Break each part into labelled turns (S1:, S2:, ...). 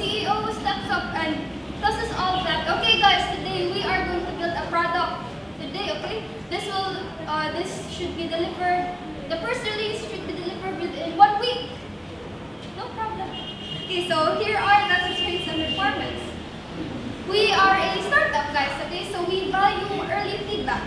S1: CEO steps up and tells us all that, okay guys, today we are going to build a product. Today, okay? This will, uh, this should be delivered, the first release should be delivered within one week. No problem. Okay, so here are the constraints and requirements. We are a startup, guys, okay? So we value early feedback.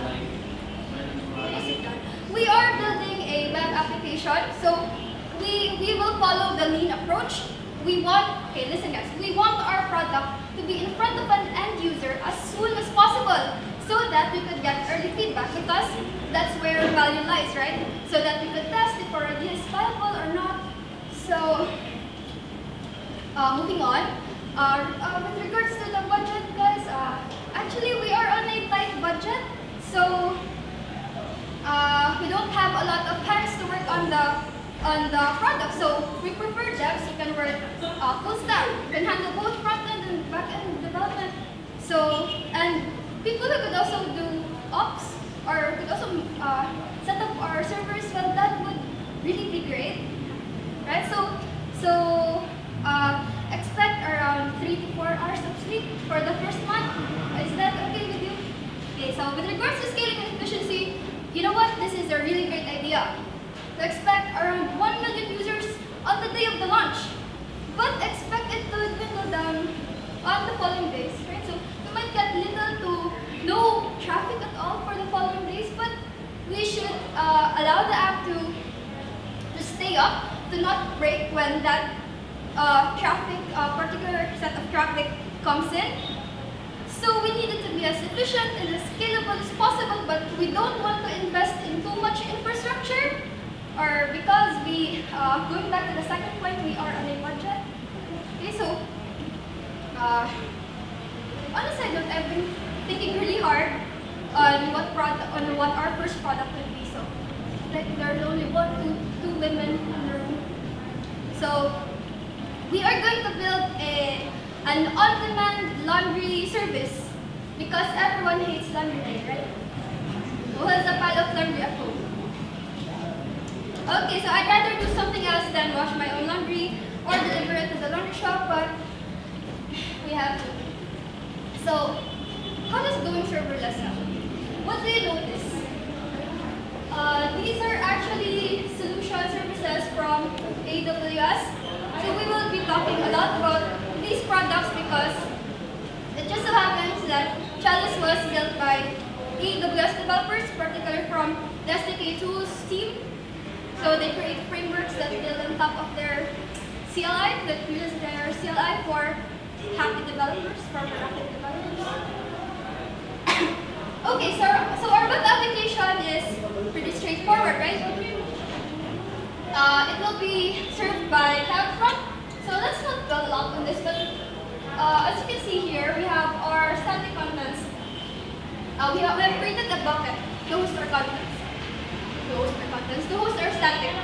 S1: We are building a web application, so we, we will follow the lean approach. We want, okay, listen guys, we want our product to be in front of an end user as soon as possible so that we could get early feedback because that's where value lies, right? So that we could test if our idea is viable or not. So, uh, moving on, uh, uh, with regards to the budget, guys, uh, actually we are on a tight budget, so uh, we don't have a lot of hands to work on the on the product. So we prefer devs who can work uh, full stack, can handle both front end and back end development. So and people who could also do ops or could also uh, set up our servers. Well, that would really be great, right? So so uh, expect around three to four hours of sleep for the first month. Is that okay with you? Okay. So with regards to scaling and efficiency, you know what? This is a really great idea. To expect around 1 million users on the day of the launch, but expect it to dwindle down on the following days, right? So we might get little to no traffic at all for the following days, but we should uh, allow the app to, to stay up, to not break when that uh, traffic, uh, particular set of traffic comes in. So we need it to be as efficient and as scalable as possible, but we don't want to invest in too much infrastructure or because we, uh, going back to the second point, we are on a budget. Okay, so, uh, on a side note, I've been thinking really hard on what product, on what our first product would be. So, like there's only one, two, two women in the room. So, we are going to build a an on-demand laundry service because everyone hates laundry right? Who has a pile of laundry at home? Okay, so I'd rather do something else than wash my own laundry or deliver it to the laundry shop, but we have to. So, how does going serverless help? What do you notice? Uh, these are actually solution services from AWS. So we will be talking a lot about these products because it just so happens that Chalice was built by AWS developers, particularly from the SDK Tools team. So they create frameworks that build on top of their CLI, that uses their CLI for happy developers, for productive developers. okay, so, so our web application is pretty straightforward, right? Uh, it will be served by CloudFront. So let's not build a lot on this, but uh, as you can see here, we have our static contents. Uh, we, have, we have created a bucket to host contents. Host contents. To host our static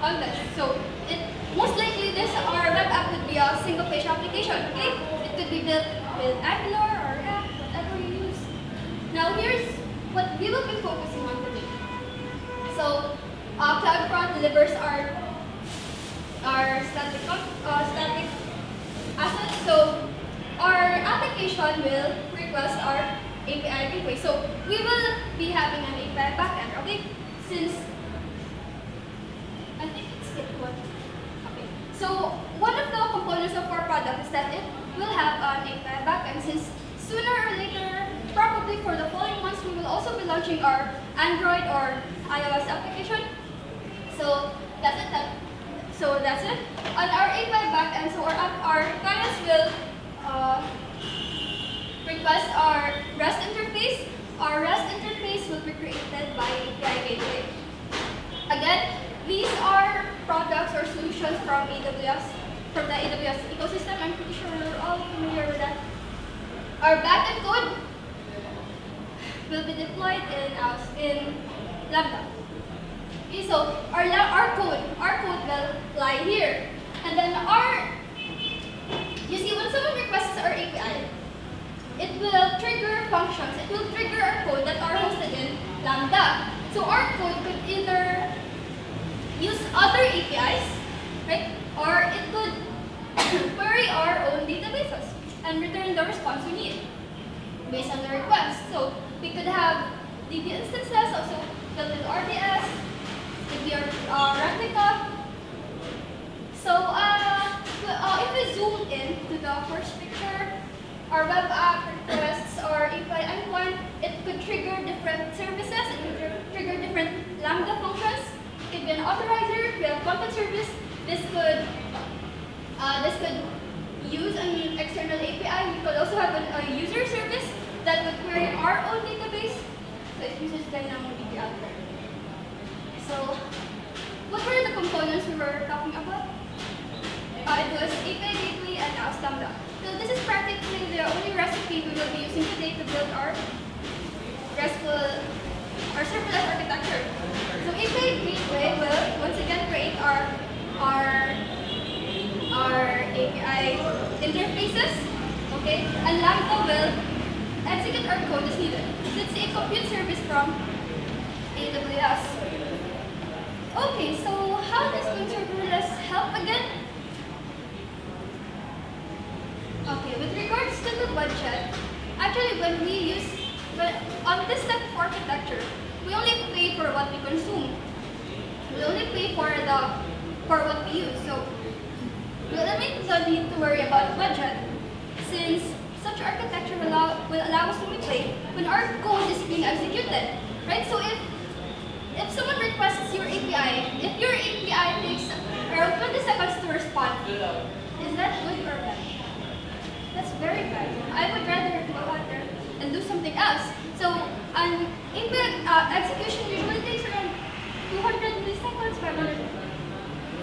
S1: contents. So it most likely this our web app would be a single page application. Okay, it could be built with Angular or React, whatever you use. Now here's what we will be focusing on today. So uh, CloudFront delivers our our static uh, static assets. So our application will request our API gateway. So we will be having an API backend, okay? Since I think it's it one. Okay. So one of the components of our product is that it will have an API backend. Since sooner or later, probably for the following months, we will also be launching our Android or iOS application. So that's it. So that's it. On our API backend, so our our clients will uh, request our REST interface. Our REST interface will be created by API Gateway. Again, these are products or solutions from AWS. from the AWS ecosystem. I'm pretty sure we're all familiar with that. Our backend code will be deployed in, uh, in Lambda. Okay, so our, our code, our code will lie here. And then our, you see when someone requests our API, it will trigger functions, it will trigger our code that are hosted in Lambda. So our code could either use other APIs, right? Or it could query our own databases and return the response we need based on the request. So we could have DB instances, also built with RDS, our uh, replica. So uh, uh, if we zoom in to the first picture, our web app requests or API endpoint, it could trigger different services, it could trigger different Lambda functions. It could be an authorizer, we have content service. This could uh, this could use an external API. We could also have an, a user service that would query our own database. So it uses DynamoDB out there. So what were the components we were talking about? Uh, was API Gateway and now. So this is practically the only recipe we will be using today to build our RESTful, our serverless architecture. So API Gateway will once again create our our our API interfaces, okay? And Lambda will execute our code as needed. So it's a compute service from AWS. Okay, so how does doing serverless help again? Okay, with regards to the budget, actually when we use, but on this type of architecture, we only pay for what we consume. We only pay for the for what we use. So we the need to worry about budget, since such architecture will allow, will allow us to play when our code is being executed. Right? So if if someone requests your API, if your API takes around 20 seconds to respond, is that good or bad? That's very bad. I would rather go out there and do something else. So an API uh, execution usually takes around 200 milliseconds, 500,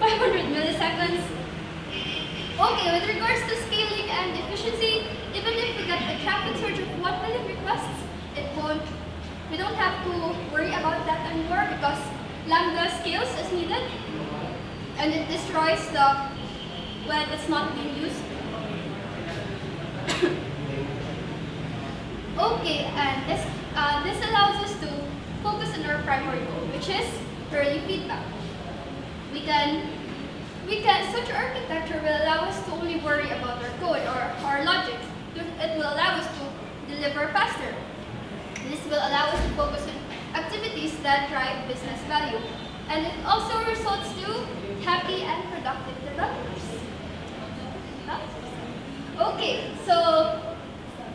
S1: 500 milliseconds. Okay, with regards to scaling and efficiency, even if we get a traffic surge of 1 million requests, it won't, we don't have to worry about that anymore because Lambda scales as needed and it destroys the when it's not being used. Okay, and this, uh, this allows us to focus on our primary goal, which is early feedback. We can we can, such architecture will allow us to only worry about our code or our logic. It will allow us to deliver faster. This will allow us to focus on activities that drive business value. And it also results to happy and productive developers. Okay, so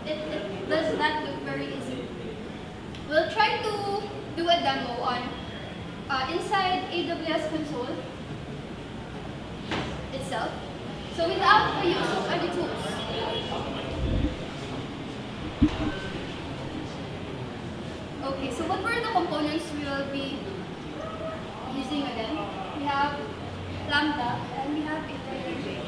S1: it, it does not look very easy. We'll try to do a demo on uh, inside AWS console itself. So without the use of any tools. Okay, so what were the components we will be using again? We have Lambda and we have API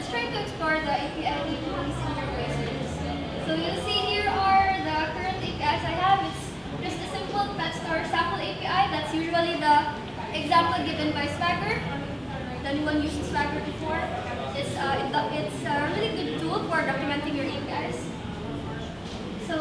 S1: Let's try to explore the API database interfaces. So you'll see here are the current APIs I have. It's just a simple pet store sample API. That's usually the example given by Swagger. Anyone used Swagger before. It's, uh, it's a really good tool for documenting your APIs. So...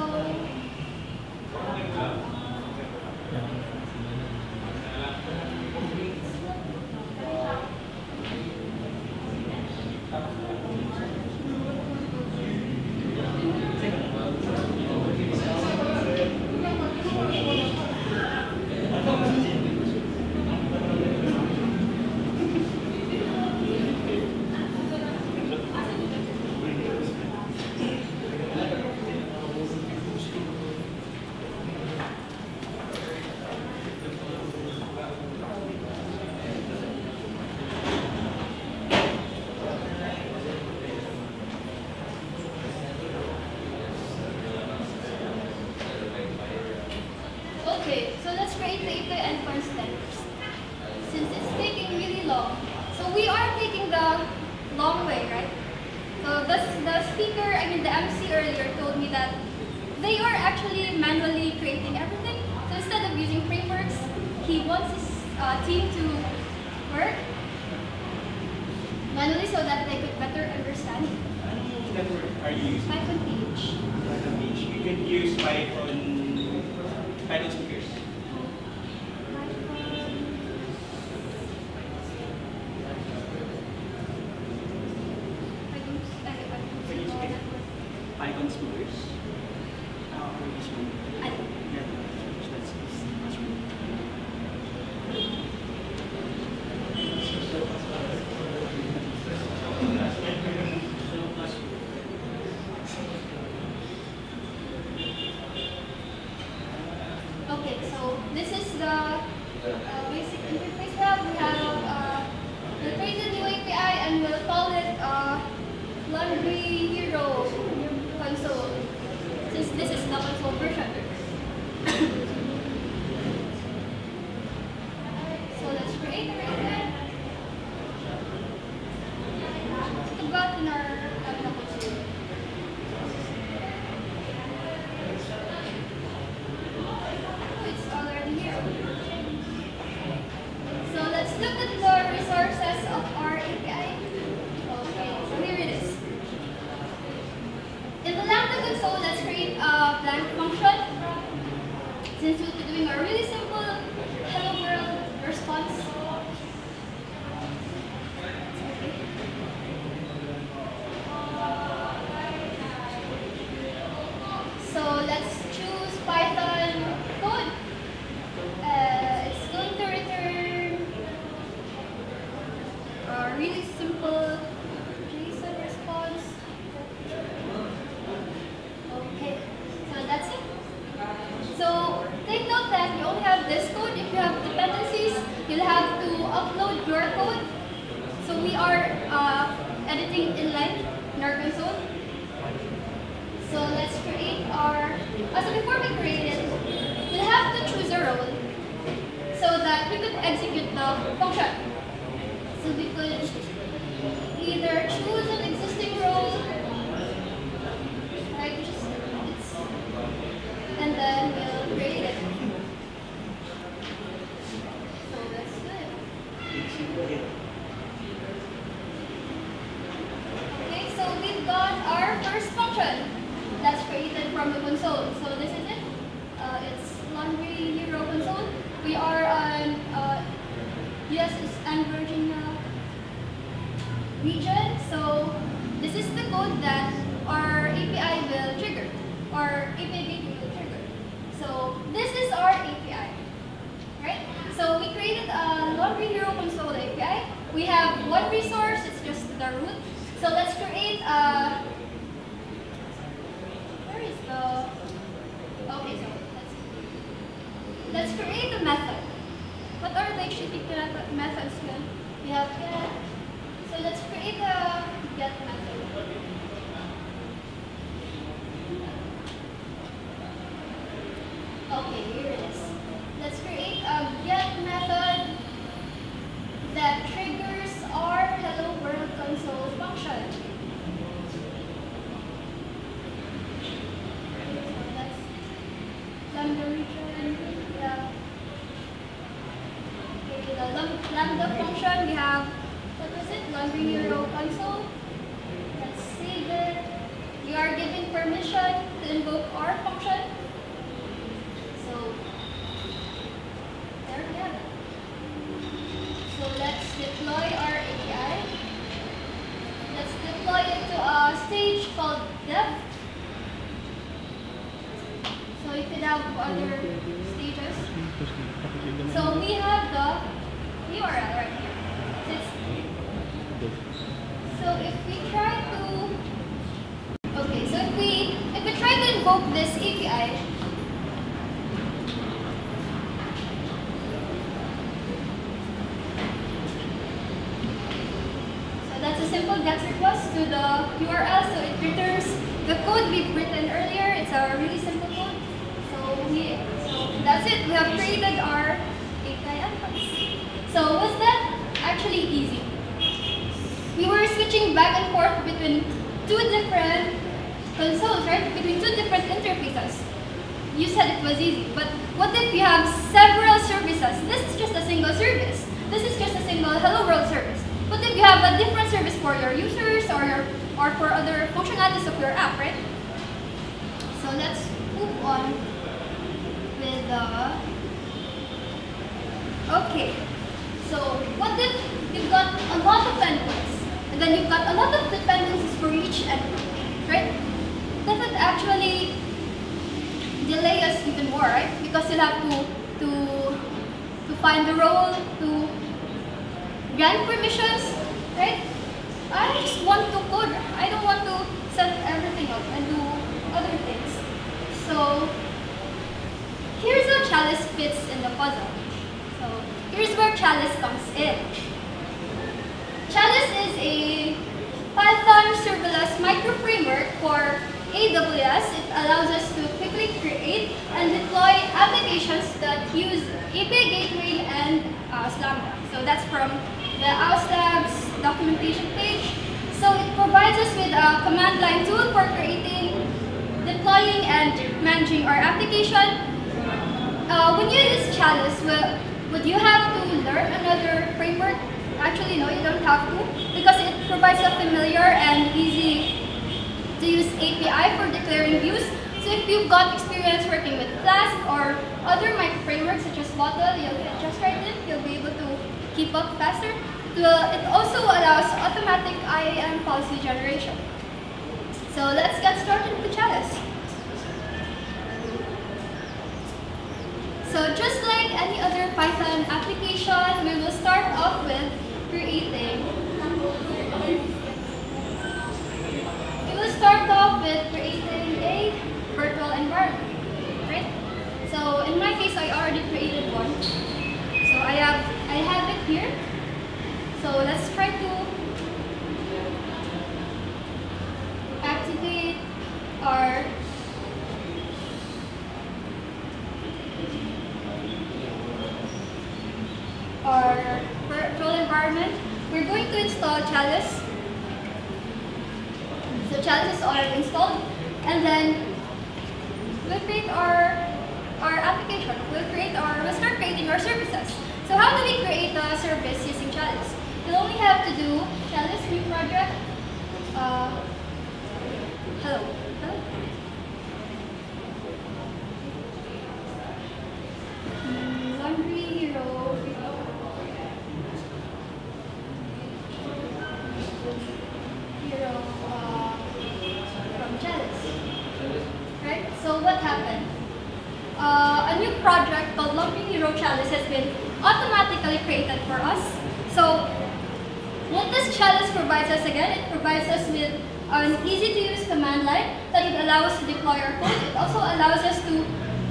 S1: years. are uh, editing inline in our console. So let's create our, uh, so before we create it, we'll have to choose a role so that we could execute the function. So we could either choose an existing role what was it, laundry hero console. Let's save it. We are giving permission to invoke our function. So, there we have it. So let's deploy our API. Let's deploy it to a stage called dev. So you could have other stages. So we have the URL right here. It's- so if we try to, okay, so if we if we this API, so that's a simple GET request to the URL. So it returns the code we've written earlier. It's a really simple code. So we so that's it. We have created our API endpoints. So was that actually easy? we were switching back and forth between two different consoles, right? Between two different interfaces. You said it was easy, but what if you have several services? This is just a single service. This is just a single Hello World service. What if you have a different service for your users or your or for other functionalities of your app, right? So let's move on with the Okay. So what if you've got a lot of endpoints and then you've got a lot of dependencies for each endpoint, actually delay us even more, right? Because you'll have to to to find the role, to grant permissions, right? I just want to code. I don't want to set everything up and do other things. So here's how Chalice fits in the puzzle. So here's where Chalice comes in. Chalice is a Python serverless micro framework for AWS. It allows us to quickly create and deploy applications that use API Gateway and uh. So that's from the Aus Labs documentation page. So it provides us with a command line tool for creating, deploying, and managing our application. Uh, when you use Chalice, well, would you have to learn another framework? Actually, no, you don't have to because it provides a familiar and easy to use API for declaring views. So if you've got experience working with Flask or other micro frameworks such as Bottle, you'll fit just right in. You'll be able to keep up faster. It also allows automatic IAM policy generation. So let's get started with the Chalice. So just like any other Python application, we will start off with creating. We will start off with creating a virtual environment, right? So in my case, I already created one. So I have I have it here. So let's try to activate our our virtual environment, we're going to install Chalice. So Chalice is already installed. And then we'll create our our application. We'll create our we'll start creating our services. So how do we create a service using Chalice? You'll only have to do Chalice new project. Uh, hello. Hello. Mm, Laundry hero. Hero uh, from Chalice. Right? So what happened? Uh, a new project called Laundry Hero Chalice has been automatically created for us. So what this Chalice provides us again, it provides us with an easy to use command line that would our code. It also allows us to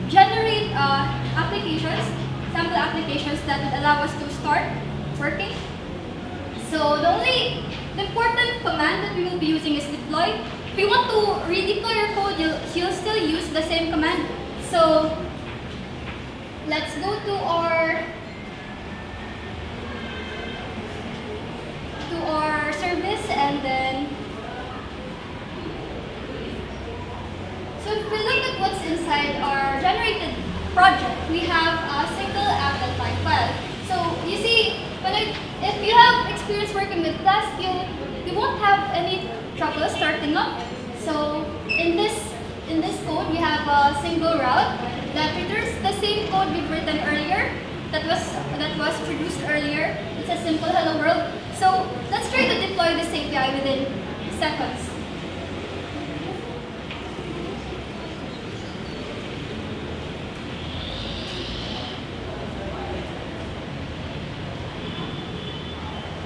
S1: generate uh, applications, sample applications that would allow us to start working. So the only the important command that we will be using is deploy. If you want to redeploy your code, you'll, you'll still use the same command. So let's go to our to our service and then so if we look at what's inside our generated project, we have a single app.py file. So you see, when I experience working with Flask, you, you won't have any trouble starting up. So in this in this code, we have a single route that returns the same code we've written earlier that was that was produced earlier. It's a simple hello world. So let's try to deploy this API within seconds.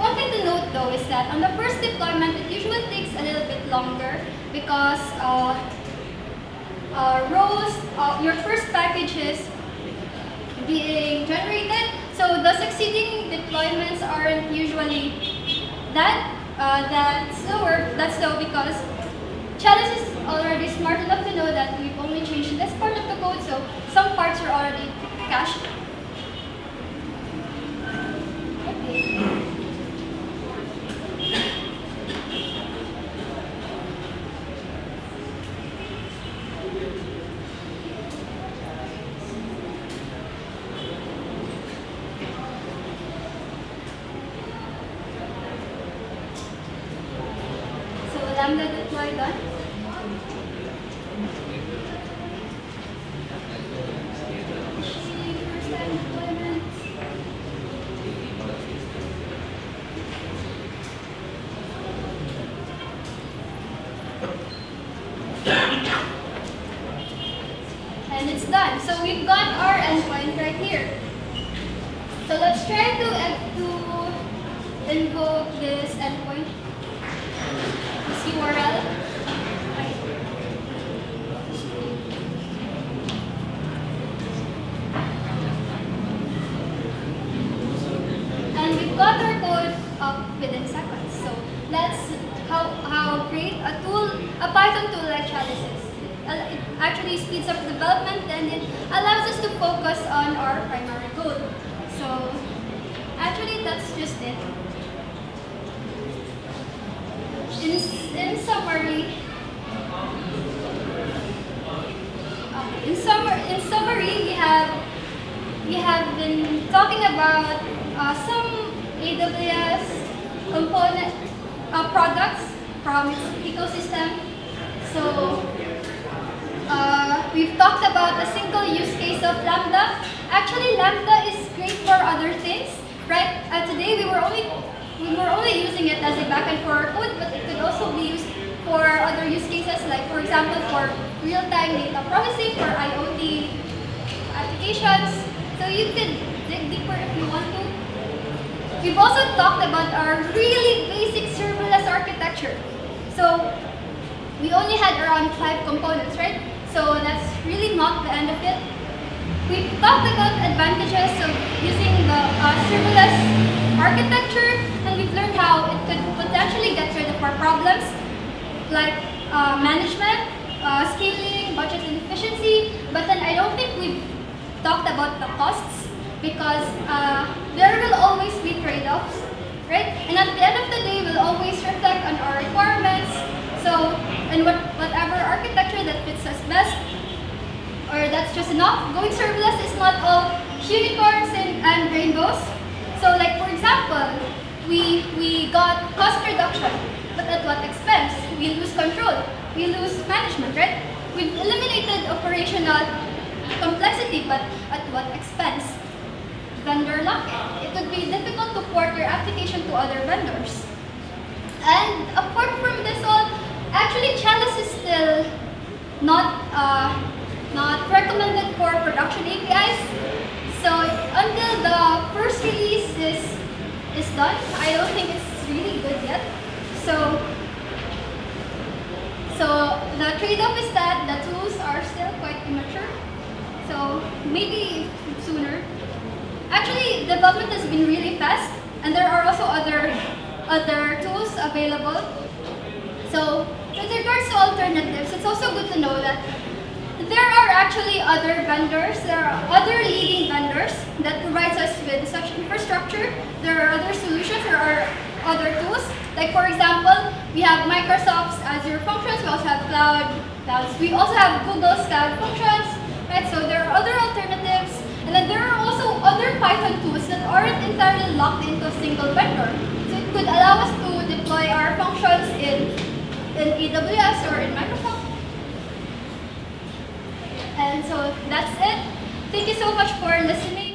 S1: One thing to note though is that on the first deployment, it usually takes a little bit longer because uh, uh, rows, uh, your first package is being generated. So the succeeding deployments aren't usually that uh, that slower. That's slow because Chalice is already smart enough to know that we've only changed this part of the code, so some parts are already cached. Okay. So lambda deploy done. See, first time deployment. And it's done. So we've got our endpoint right here. So let's try to, to invoke this endpoint this URL. And we've got our code up within seconds. So that's how, how great a tool, a Python tool like Chalice is. Uh, It actually speeds up development and it allows us to focus on our primary goal. So that's just it. In, in summary, okay, in, summer, in summary, we have we have been talking about uh, some AWS component uh, products from its ecosystem. So uh, we've talked about a single use case of Lambda. Actually, Lambda is great for other things, right? Uh, today we were only we were only using it as a backend for our code, but it could also be used for other use cases, like for example, for real-time data processing for IoT applications. So you could dig deeper if you want to. We've also talked about our really basic serverless architecture. So we only had around five components, right? So that's really not the end of it. We've talked about advantages of using the uh, serverless architecture, and we've learned how it could potentially get rid of our problems, like uh, management, uh, scaling, budget and efficiency. But then I don't think we've talked about the costs because uh, there will always be trade-offs, right? And at the end of the day, we'll always reflect on our requirements. So, and what, whatever architecture that fits us best, or that's just enough. Going serverless is not all unicorns and, and rainbows. So like for example, we, we got cost reduction, but at what expense? We lose control, we lose management, right? We've eliminated operational complexity, but at what expense? Vendor lock-in. It would be difficult to port your application to other vendors. And apart from this all, actually Chalice is still not uh, not recommended for production APIs. So until the first release is is done, I don't think it's really good yet. So so the trade-off is that the tools are still quite immature. So maybe sooner. Actually, development has been really fast, and there are also other other tools available. So with regards to alternatives, it's also good to know that there are actually other vendors, there are other leading vendors that provides us with such infrastructure. There are other solutions, there are other tools. Like for example, we have Microsoft's Azure Functions, we also have Cloud, clouds. we also have Google's Cloud Functions, right? So there are other alternatives. And then there are also other Python tools that aren't entirely locked into a single vendor. So it could allow us to deploy our functions in, in AWS or in Microsoft. So that's it. Thank you so much for listening.